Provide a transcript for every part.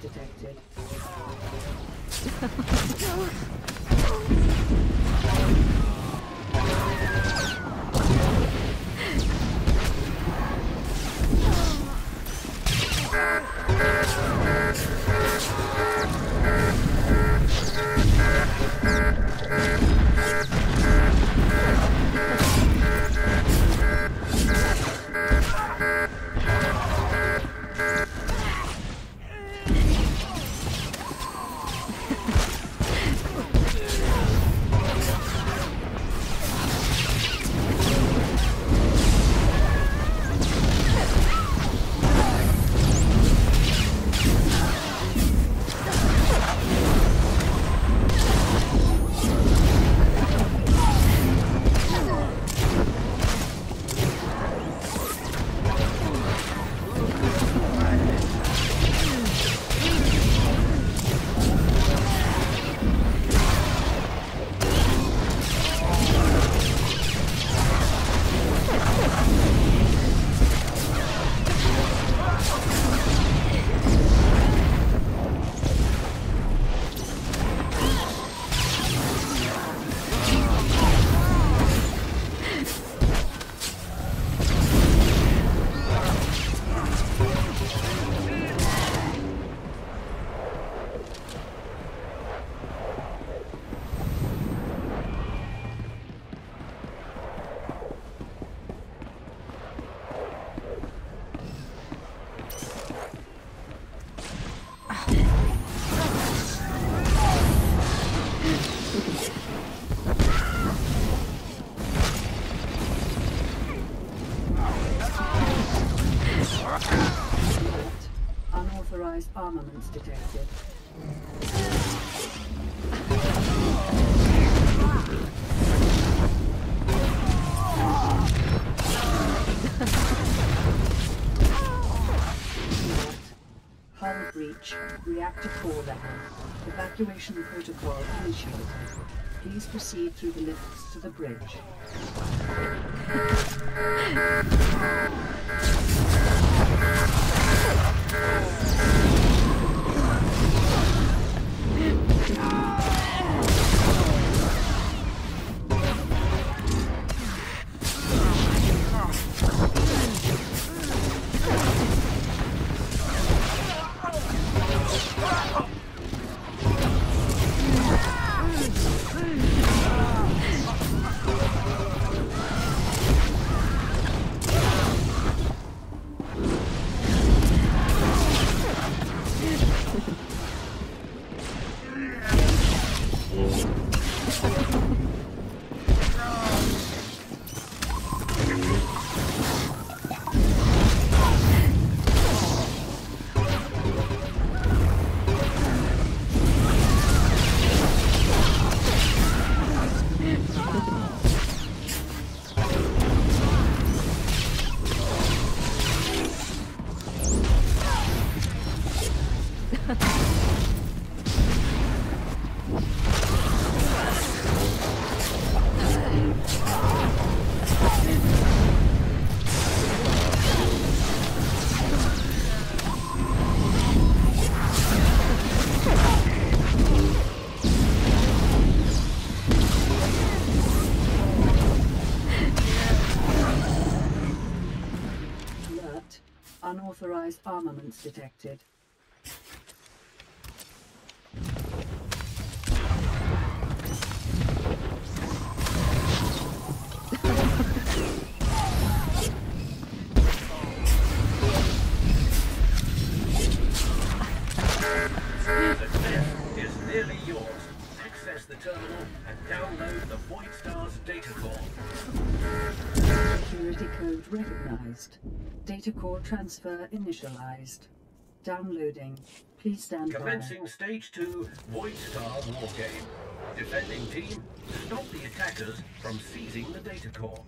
Detected. armaments detected. Hull breach. Reactor core level. Evacuation protocol initiated. Please proceed through the lifts to the bridge. Unauthorized armaments detected. Recognized. Data core transfer initialized. Downloading. Please stand by. Commencing Stage 2 Voidstar War Game. Defending team, stop the attackers from seizing the data core.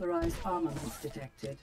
Unauthorized armaments detected.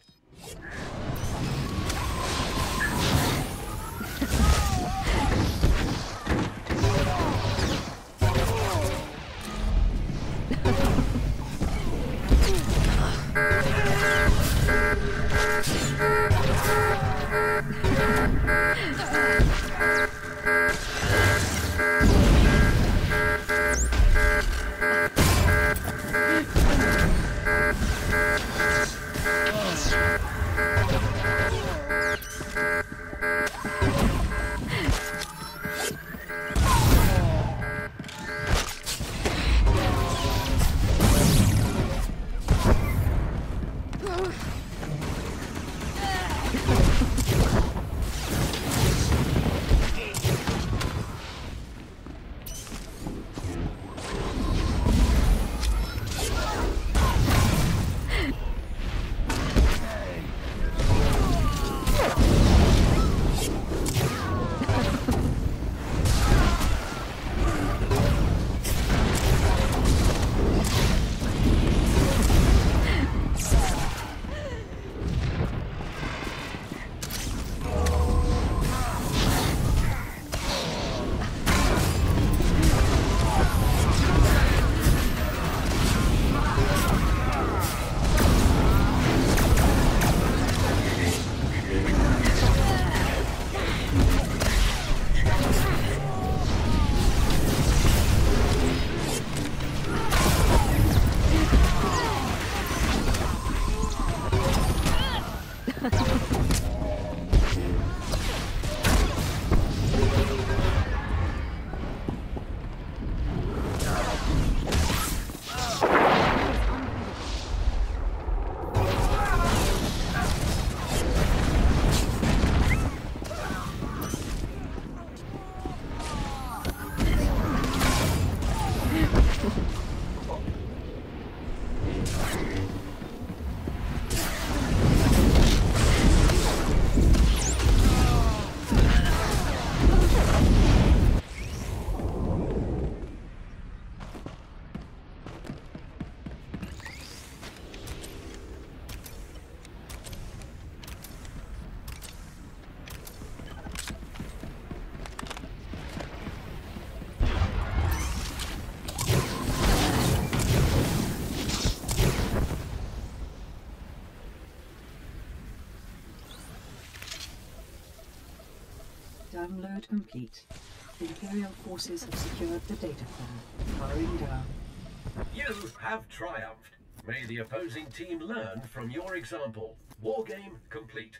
Download complete. Imperial forces have secured the data core. Powering down. You have triumphed. May the opposing team learn from your example. Wargame complete.